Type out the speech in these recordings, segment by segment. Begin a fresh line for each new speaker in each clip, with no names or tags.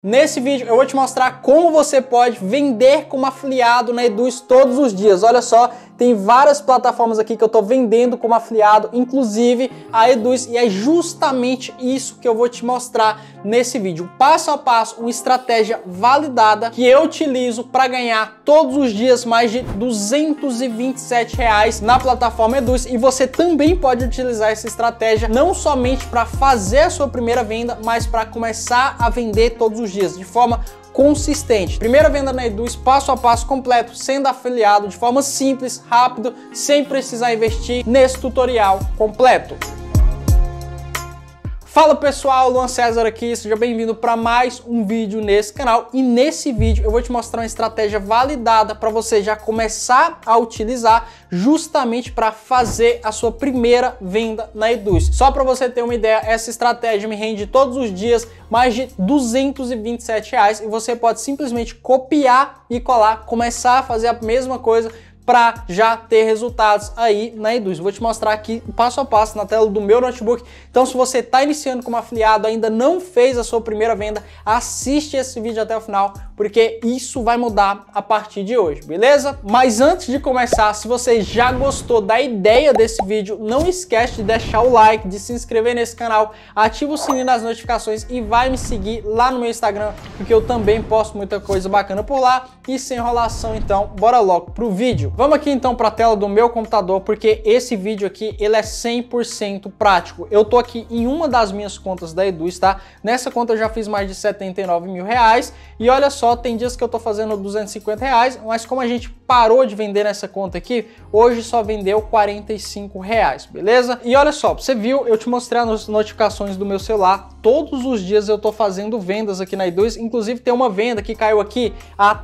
Nesse vídeo eu vou te mostrar como você pode vender como afiliado na Eduz todos os dias. Olha só, tem várias plataformas aqui que eu estou vendendo como afiliado, inclusive a Eduz, e é justamente isso que eu vou te mostrar nesse vídeo. Passo a passo, uma estratégia validada que eu utilizo para ganhar todos os dias mais de 227 reais na plataforma Eduz. E você também pode utilizar essa estratégia não somente para fazer a sua primeira venda, mas para começar a vender todos os os dias, de forma consistente. Primeira venda na Eduz, passo a passo completo, sendo afiliado de forma simples, rápido, sem precisar investir nesse tutorial completo. Fala pessoal, Luan César aqui, seja bem-vindo para mais um vídeo nesse canal e nesse vídeo eu vou te mostrar uma estratégia validada para você já começar a utilizar justamente para fazer a sua primeira venda na Eduz. Só para você ter uma ideia, essa estratégia me rende todos os dias mais de 227 reais e você pode simplesmente copiar e colar, começar a fazer a mesma coisa para já ter resultados aí na Eduz. Vou te mostrar aqui passo a passo na tela do meu notebook. Então, se você está iniciando como afiliado, ainda não fez a sua primeira venda, assiste esse vídeo até o final, porque isso vai mudar a partir de hoje, beleza? Mas antes de começar, se você já gostou da ideia desse vídeo, não esquece de deixar o like, de se inscrever nesse canal, ativa o sininho das notificações e vai me seguir lá no meu Instagram, porque eu também posto muita coisa bacana por lá. E sem enrolação, então, bora logo pro vídeo. Vamos aqui então para a tela do meu computador, porque esse vídeo aqui ele é 100% prático. Eu tô aqui em uma das minhas contas da Eduz, tá? Nessa conta eu já fiz mais de 79 mil reais e olha só, tem dias que eu tô fazendo 250 reais, mas como a gente parou de vender nessa conta aqui, hoje só vendeu 45 reais, beleza? E olha só, você viu, eu te mostrei as notificações do meu celular, todos os dias eu tô fazendo vendas aqui na Eduz, inclusive tem uma venda que caiu aqui há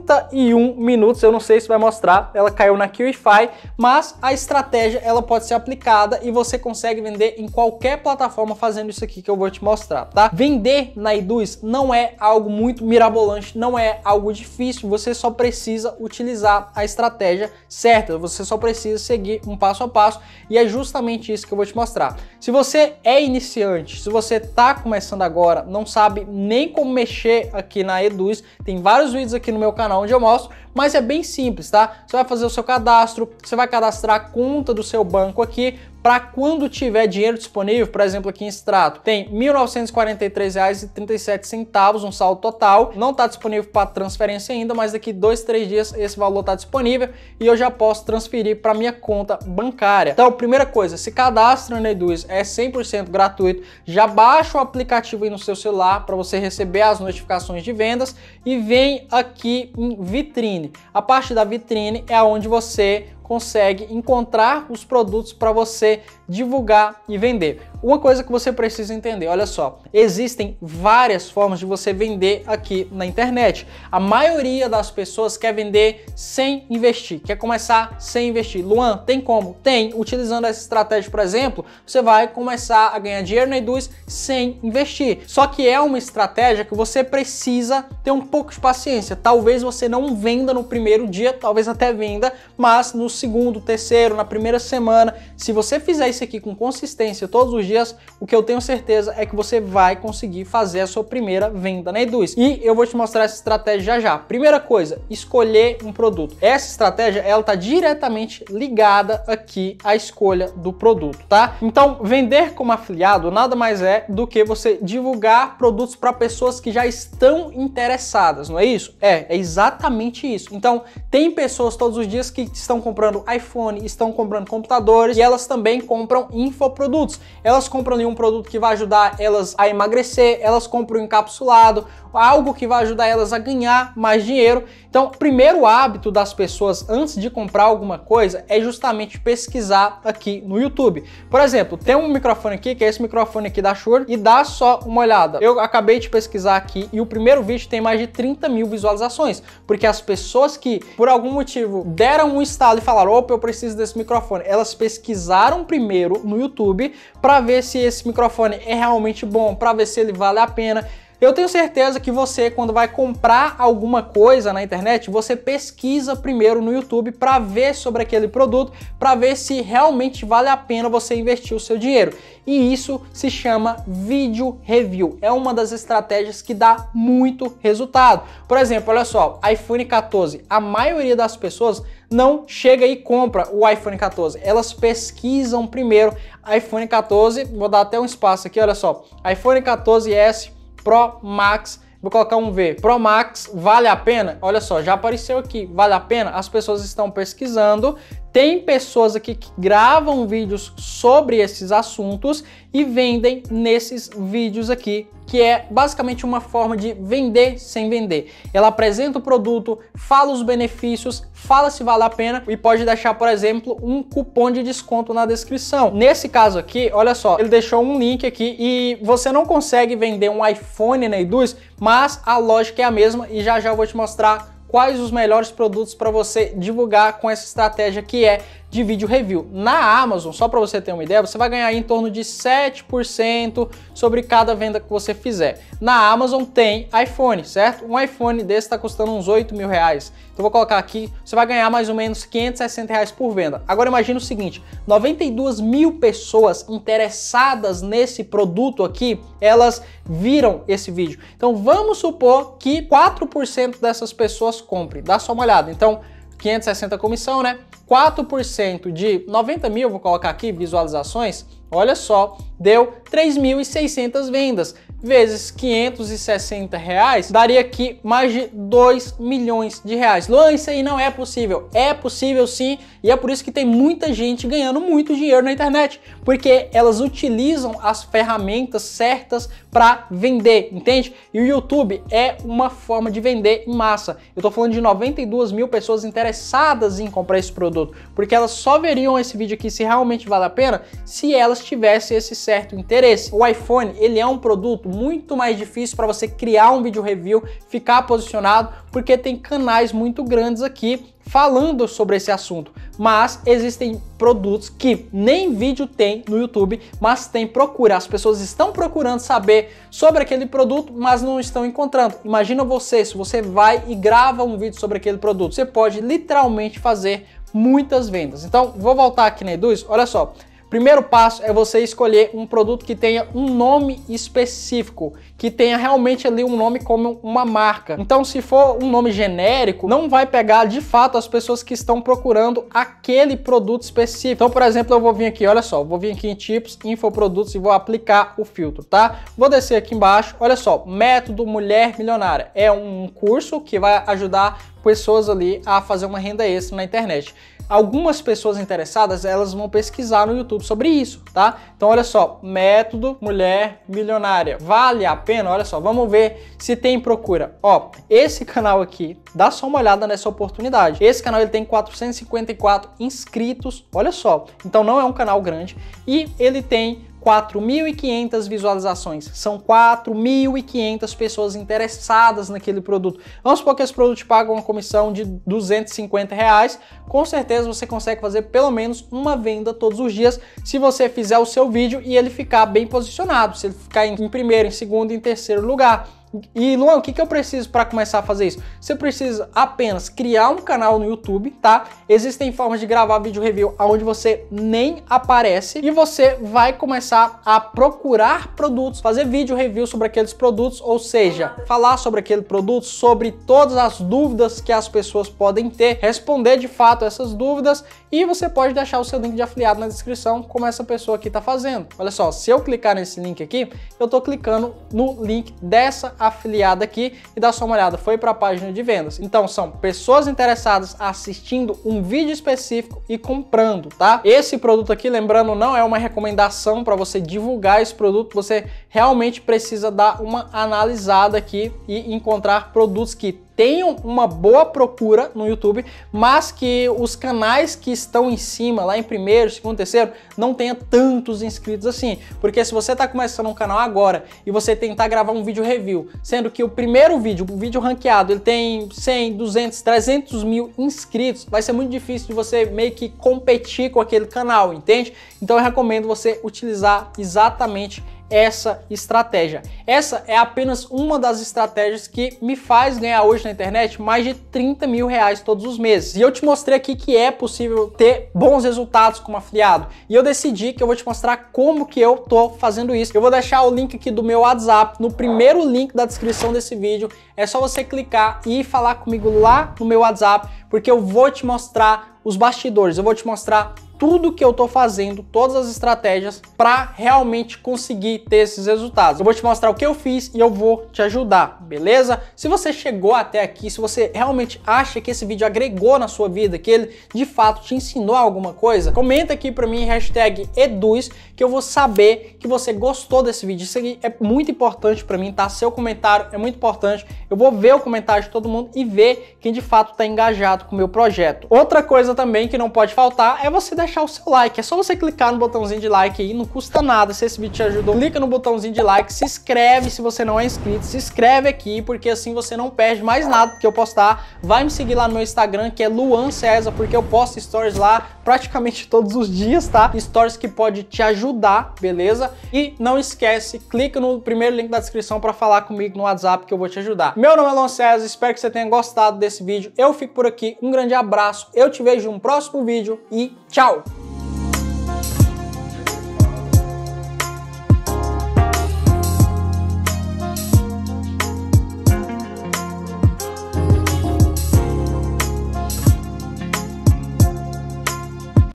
31 minutos, eu não sei se vai mostrar, ela caiu na QIFI, mas a estratégia ela pode ser aplicada e você consegue vender em qualquer plataforma fazendo isso aqui que eu vou te mostrar, tá? Vender na Eduz não é algo muito mirabolante, não é algo difícil, você só precisa utilizar a estratégia certa, você só precisa seguir um passo a passo e é justamente isso que eu vou te mostrar. Se você é iniciante, se você está começando agora, não sabe nem como mexer aqui na Eduz, tem vários vídeos aqui no meu canal onde eu mostro, mas é bem simples, tá? Você vai fazer o seu cadastro, você vai cadastrar a conta do seu banco aqui, para quando tiver dinheiro disponível, por exemplo, aqui em extrato, tem R$ 1.943,37, um saldo total. Não está disponível para transferência ainda, mas daqui dois, três dias esse valor está disponível e eu já posso transferir para minha conta bancária. Então, primeira coisa, se cadastra na Eduz, é 100% gratuito. Já baixa o aplicativo aí no seu celular para você receber as notificações de vendas e vem aqui em vitrine. A parte da vitrine é onde você consegue encontrar os produtos para você divulgar e vender. Uma coisa que você precisa entender, olha só, existem várias formas de você vender aqui na internet. A maioria das pessoas quer vender sem investir, quer começar sem investir. Luan, tem como? Tem. Utilizando essa estratégia, por exemplo, você vai começar a ganhar dinheiro na Eduz sem investir. Só que é uma estratégia que você precisa ter um pouco de paciência. Talvez você não venda no primeiro dia, talvez até venda, mas no segundo, terceiro, na primeira semana, se você fizer isso aqui com consistência todos os dias, o que eu tenho certeza é que você vai conseguir fazer a sua primeira venda na Eduz. E eu vou te mostrar essa estratégia já já. Primeira coisa, escolher um produto. Essa estratégia, ela está diretamente ligada aqui à escolha do produto, tá? Então, vender como afiliado nada mais é do que você divulgar produtos para pessoas que já estão interessadas, não é isso? É, é exatamente isso. Então, tem pessoas todos os dias que estão comprando iPhone, estão comprando computadores e elas também compram infoprodutos. Elas compram um produto que vai ajudar elas a emagrecer, elas compram encapsulado, algo que vai ajudar elas a ganhar mais dinheiro. Então, o primeiro hábito das pessoas antes de comprar alguma coisa é justamente pesquisar aqui no YouTube. Por exemplo, tem um microfone aqui, que é esse microfone aqui da Shure, e dá só uma olhada. Eu acabei de pesquisar aqui e o primeiro vídeo tem mais de 30 mil visualizações, porque as pessoas que, por algum motivo, deram um estalo e falaram, opa, eu preciso desse microfone, elas pesquisaram primeiro no YouTube para ver se esse microfone é realmente bom, para ver se ele vale a pena Eu tenho certeza que você, quando vai comprar alguma coisa na internet, você pesquisa primeiro no YouTube para ver sobre aquele produto, para ver se realmente vale a pena você investir o seu dinheiro. E isso se chama vídeo review. É uma das estratégias que dá muito resultado. Por exemplo, olha só, iPhone 14. A maioria das pessoas não chega e compra o iPhone 14. Elas pesquisam primeiro iPhone 14. Vou dar até um espaço aqui, olha só. iPhone 14s Pro Max Vou colocar um V. Pro Max, vale a pena? Olha só, já apareceu aqui. Vale a pena? As pessoas estão pesquisando, tem pessoas aqui que gravam vídeos sobre esses assuntos e vendem nesses vídeos aqui, que é basicamente uma forma de vender sem vender. Ela apresenta o produto, fala os benefícios, fala se vale a pena e pode deixar, por exemplo, um cupom de desconto na descrição. Nesse caso aqui, olha só, ele deixou um link aqui e você não consegue vender um iPhone na Eduz, mas a lógica é a mesma e já já eu vou te mostrar quais os melhores produtos para você divulgar com essa estratégia que é de vídeo review. Na Amazon, só para você ter uma ideia, você vai ganhar em torno de 7% sobre cada venda que você fizer. Na Amazon tem iPhone, certo? Um iPhone desse está custando uns 8 mil reais. Então vou colocar aqui, você vai ganhar mais ou menos 560 reais por venda. Agora imagine o seguinte, 92 mil pessoas interessadas nesse produto aqui, elas viram esse vídeo. Então vamos supor que 4% dessas pessoas comprem. Dá só uma olhada. Então 560 comissão, né? 4% de 90 mil, vou colocar aqui, visualizações, olha só, deu 3.600 vendas vezes 560 reais, daria aqui mais de 2 milhões de reais. Luan, isso aí não é possível. É possível sim, e é por isso que tem muita gente ganhando muito dinheiro na internet, porque elas utilizam as ferramentas certas para vender, entende? E o YouTube é uma forma de vender em massa. Eu estou falando de 92 mil pessoas interessadas em comprar esse produto, porque elas só veriam esse vídeo aqui se realmente vale a pena se elas tivessem esse certo interesse. O iPhone, ele é um produto muito mais difícil para você criar um vídeo review, ficar posicionado, porque tem canais muito grandes aqui falando sobre esse assunto. Mas existem produtos que nem vídeo tem no YouTube, mas tem procura. As pessoas estão procurando saber sobre aquele produto, mas não estão encontrando. Imagina você, se você vai e grava um vídeo sobre aquele produto, você pode literalmente fazer muitas vendas. Então, vou voltar aqui na Eduz, olha só. Primeiro passo é você escolher um produto que tenha um nome específico, que tenha realmente ali um nome como uma marca. Então, se for um nome genérico, não vai pegar de fato as pessoas que estão procurando aquele produto específico. Então, por exemplo, eu vou vir aqui, olha só, vou vir aqui em tipos, infoprodutos e vou aplicar o filtro, tá? Vou descer aqui embaixo, olha só, método mulher milionária. É um curso que vai ajudar pessoas ali a fazer uma renda extra na internet algumas pessoas interessadas, elas vão pesquisar no YouTube sobre isso, tá? Então olha só, método mulher milionária. Vale a pena? Olha só, vamos ver se tem procura. Ó, esse canal aqui, dá só uma olhada nessa oportunidade. Esse canal ele tem 454 inscritos, olha só. Então não é um canal grande e ele tem 4.500 visualizações. São 4.500 pessoas interessadas naquele produto. Vamos supor que esse produto te paga uma comissão de 250 reais. Com certeza você consegue fazer pelo menos uma venda todos os dias se você fizer o seu vídeo e ele ficar bem posicionado. Se ele ficar em primeiro, em segundo, em terceiro lugar. E Luan, o que, que eu preciso para começar a fazer isso? Você precisa apenas criar um canal no YouTube, tá? Existem formas de gravar vídeo review onde você nem aparece e você vai começar a procurar produtos, fazer vídeo review sobre aqueles produtos, ou seja, falar sobre aquele produto, sobre todas as dúvidas que as pessoas podem ter, responder de fato essas dúvidas e você pode deixar o seu link de afiliado na descrição, como essa pessoa aqui está fazendo. Olha só, se eu clicar nesse link aqui, eu estou clicando no link dessa afiliada aqui e dá só uma olhada, foi para a página de vendas. Então são pessoas interessadas assistindo um vídeo específico e comprando, tá? Esse produto aqui, lembrando, não é uma recomendação para você divulgar esse produto, você realmente precisa dar uma analisada aqui e encontrar produtos que tenham uma boa procura no YouTube, mas que os canais que estão em cima, lá em primeiro, segundo, terceiro, não tenha tantos inscritos assim. Porque se você está começando um canal agora e você tentar gravar um vídeo review, sendo que o primeiro vídeo, o vídeo ranqueado, ele tem 100, 200, 300 mil inscritos, vai ser muito difícil de você meio que competir com aquele canal, entende? Então eu recomendo você utilizar exatamente essa estratégia. Essa é apenas uma das estratégias que me faz ganhar hoje na internet mais de 30 mil reais todos os meses. E eu te mostrei aqui que é possível ter bons resultados como afiliado. E eu decidi que eu vou te mostrar como que eu tô fazendo isso. Eu vou deixar o link aqui do meu WhatsApp no primeiro link da descrição desse vídeo. É só você clicar e falar comigo lá no meu WhatsApp, porque eu vou te mostrar os bastidores, eu vou te mostrar tudo que eu tô fazendo, todas as estratégias para realmente conseguir ter esses resultados. Eu vou te mostrar o que eu fiz e eu vou te ajudar, beleza? Se você chegou até aqui, se você realmente acha que esse vídeo agregou na sua vida, que ele de fato te ensinou alguma coisa, comenta aqui para mim hashtag Eduz, que eu vou saber que você gostou desse vídeo. Isso aqui é muito importante para mim, tá? Seu comentário é muito importante. Eu vou ver o comentário de todo mundo e ver quem de fato está engajado com o meu projeto. Outra coisa também que não pode faltar é você deixar deixar o seu like. É só você clicar no botãozinho de like aí, não custa nada. Se esse vídeo te ajudou, clica no botãozinho de like, se inscreve se você não é inscrito, se inscreve aqui, porque assim você não perde mais nada que eu postar. Vai me seguir lá no meu Instagram, que é Luan César, porque eu posto stories lá praticamente todos os dias, tá? Stories que pode te ajudar, beleza? E não esquece, clica no primeiro link da descrição para falar comigo no WhatsApp que eu vou te ajudar. Meu nome é Luan César, espero que você tenha gostado desse vídeo. Eu fico por aqui, um grande abraço, eu te vejo no próximo vídeo e tchau!